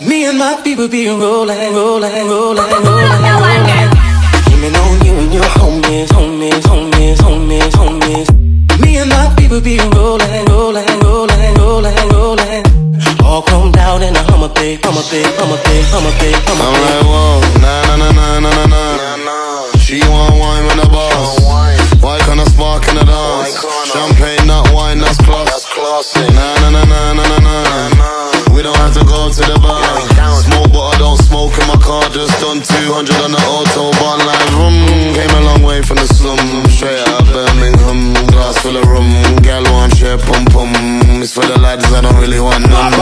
Me and my people be rolling, rolling, rolling, rolling, rolling. Aiming on you and your homies, homies, homies, homies, homies. Me and my people be rolling, rolling, rolling, rolling, rolling. All chromed out in a Hummer big, Hummer big, Hummer big, Hummer big, Hummer I'm big. like, whoa, nah, nah, nah, nah, nah, nah, nah. She want wine with the boss. White kind of spark in the dance. Champagne, not wine, that's class. Nah, nah, nah, nah, have to the bar. Smoke, but I don't smoke in my car. Just done 200 on the autobahn. Like, vroom. Came a long way from the slum. Straight out of Birmingham. Glass full of rum. Gal want share pum pum. It's for the lads, I don't really want none.